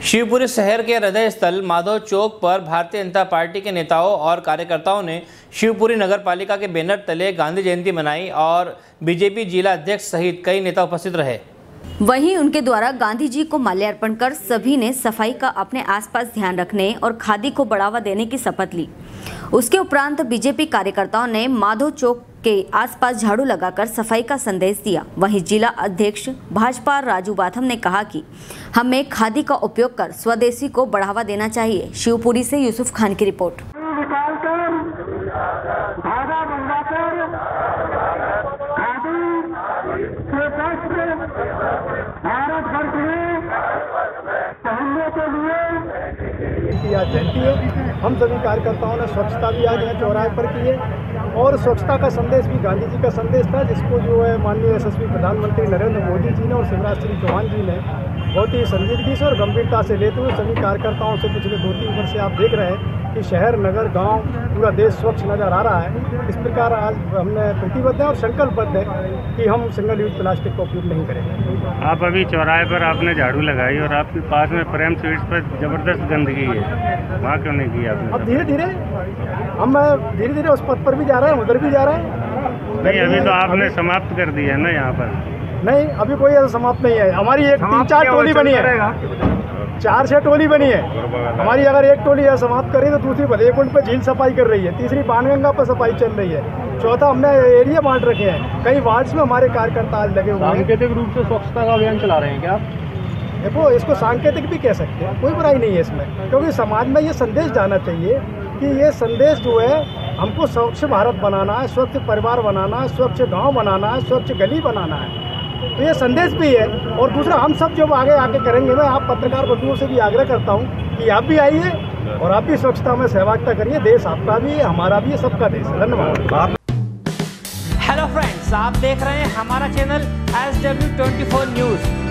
शिवपुरी शहर के हृदय स्थल माधव चौक पर भारतीय जनता पार्टी के नेताओं और कार्यकर्ताओं ने शिवपुरी नगर पालिका के बैनर तले गांधी जयंती मनाई और बीजेपी जिला अध्यक्ष सहित कई नेता उपस्थित रहे। वहीं उनके द्वारा गांधी जी को माल्यार्पण कर सभी ने सफ़ाई का अपने आसपास ध्यान रखने और खादी को बढ़ावा देने की शपथ ली। उसके उपरांत बीजेपी कार्यकर्ताओं ने माधव चौक के आसपास झाड़ू लगाकर सफ़ाई का संदेश दिया। वहीं जिला अध्यक्ष भाजपा राजू बाथम ने कहा कि हमें खादी का उपयोग कर स्वदेशी को बढ़ावा देना चाहिए। शिवपुरी से यूसुफ खान की रिपोर्ट। भारत में पहनने के लिए की आज जयंती है, हम सभी कार्यकर्ताओं ने स्वच्छता भी आज यहाँ चौराहे पर की है और स्वच्छता का संदेश भी गांधी जी का संदेश था, जिसको जो है माननीय यशस्वी प्रधानमंत्री नरेंद्र मोदी जी ने और शिवराज सिंह चौहान जी ने बहुत ही संजीदगी से और गंभीरता से लेते हुए सभी कार्यकर्ताओं से पिछले दो तीन वर्ष से आप देख रहे हैं कि शहर, नगर, गाँव, पूरा देश स्वच्छ नज़र आ रहा है। इस प्रकार आज हमने प्रतिबद्ध है और संकल्पबद्ध है कि हम सिंगल यूज़ प्लास्टिक का उपयोग नहीं करेंगे। आप अभी चौराहे पर आपने झाड़ू लगाई और आपके पास में प्रेम स्वीट्स पर ज़बरदस्त गंदगी है। वहाँ क्यों नहीं की अब धीरे धीरे हम धीरे धीरे उस पथ पर भी जा रहे हैं उधर भी जा रहे हैं। नहीं अभी तो आपने समाप्त कर दिया है ना यहाँ पर। नहीं अभी कोई ऐसा समाप्त नहीं है। हमारी एक तीन चार टोली बनी है। चार छह टोली बनी है। हमारी अगर एक टोली है समाप्त करी तो दूसरी भलेकुंड पे झील सफ़ाई कर रही है। तीसरी बाणगंगा पर सफ़ाई चल रही है। चौथा हमने एरिया बांट रखे हैं। कई वार्ड्स में हमारे कार्यकर्ता आज लगे हुए हैं। सांकेतिक रूप से स्वच्छता का अभियान चला रहे हैं क्या आप? देखो, इसको सांकेतिक भी कह सकते हैं, कोई बुराई नहीं है इसमें। क्योंकि समाज में ये संदेश जाना चाहिए कि ये संदेश जो है, हमको स्वच्छ भारत बनाना है, स्वच्छ परिवार बनाना है, स्वच्छ गाँव बनाना है, स्वच्छ गली बनाना है। तो ये संदेश भी है। और दूसरा, हम सब जो आगे आके करेंगे, मैं आप पत्रकार बंधुओं से भी आग्रह करता हूँ कि आप भी आइए और आप भी स्वच्छता में सहभागिता करिए। देश आपका भी है, हमारा भी है, सबका देश है। धन्यवाद। हेलो फ्रेंड्स आप देख रहे हैं हमारा channel S W twenty four news